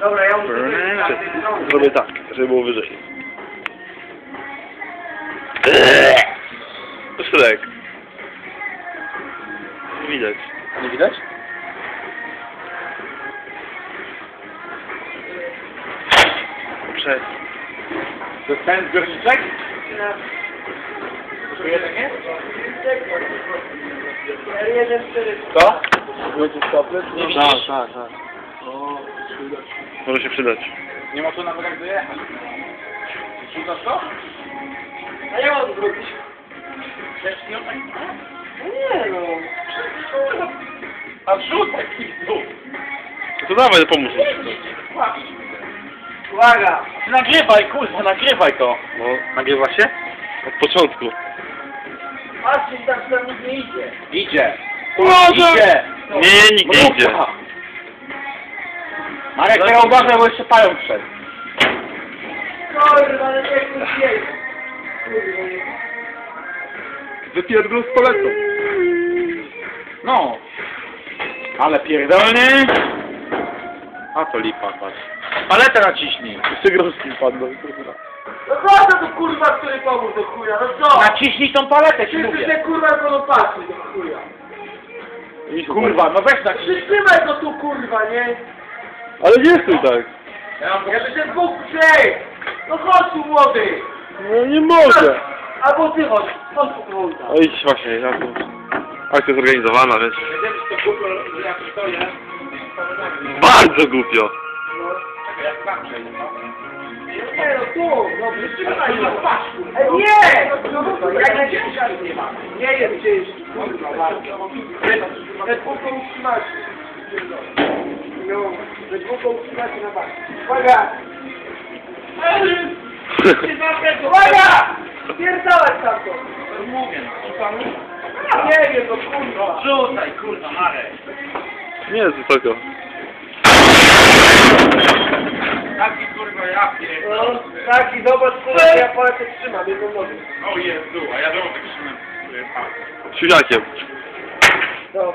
Dobra, ja muszę... Zrobię tak, żeby było wyżej. Szrek. Widać. Nie widać? Przez. To jest ten zbiorniczek? Czuje takie? Jeden, cztery. Co? Będzie stopy? Nie Tak, widzisz? tak, tak. Może się przydać. Nie ma tu nawet jak dojechać. Rzucasz to? A ja mam zrobić. Chcesz ją tak? No nie no. A wrzucaj tu! To dawaj, pomóż mi. Uwaga. Nagrywaj, kurwa, nagrywaj to! No, Nagrywa się? od początku. Patrzcie, tam tam nikt nie idzie. Idzie! Idzie! Nie, nikt nie idzie. Mrówka. Marek, teraz uważaj, bo jeszcze pająk wszedł. Kurwa, ale jak to nie. Wypierdol z paletą. No. Ale pierdolny. A to lipa, patrz. Paletę naciśnij. Jeszcze groszki padną, kurwa. No co to tu kurwa, który pomógł do chuja? No co? Naciśnij tą paletę, ci Wszyscy mówię. się kurwa patrzeć do chuja. Idź, Kurwa, no weź naciśnij. Przytrzymaj to tu kurwa, nie? Ale nie stój tak. Ja Ja się dwóch trzech! No chodź tu młody! No nie mogę. Albo ty chodź, chodź tu młoda. O idź właśnie, ja tu... Akcja zorganizowana, wiesz. Bardzo głupio. Nie no tu, no przytrzymaj no tu. Ej, nie! No, jak ciężar nie ma. Nie jest ciężki, kurwa, bardzo. Dwóch to utrzymacie. No, we dwóch to utrzymacie na bank. Uwaga! Uwaga! Pierdalać tam to! Mówię, no. Nie wiem, no kurwa. Rzucaj, kurwa, Marek. Nie jest wysoko. Taki kurwa, ja No, tak i zobacz, kurwa, ja paletę trzymam, jedną nogą. O Jezu, a ja domu tak trzymam. Siusiakiem. No,